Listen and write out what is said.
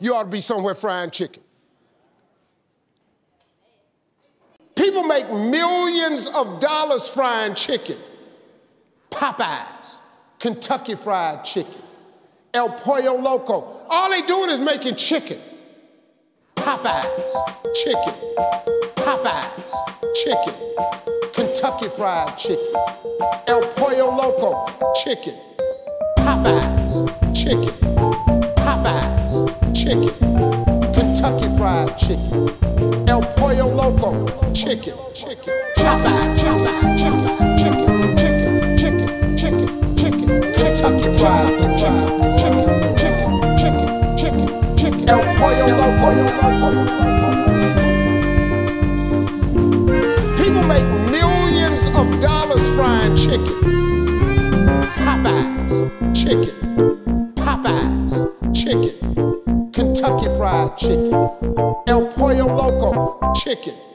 you ought to be somewhere frying chicken. People make millions of dollars frying chicken. Popeyes, Kentucky Fried Chicken, El Pollo Loco. All they doing is making chicken. Popeyes, chicken. Popeyes, chicken. Kentucky Fried Chicken. El Pollo Loco, chicken. Popeyes, chicken. Kentucky Fried Chicken. El Pollo Loco, chicken. Chicken. Popeyes, chicken. Chicken. Chicken. Chicken. Chicken. Chicken. Kentucky Fried Chicken. Chicken. Chicken. Chicken. Chicken. Chicken. El Pollo Loco. People make millions of dollars frying chicken. Popeyes, chicken. Popeyes, chicken. Kentucky Fried Chicken. El Pollo Loco, chicken.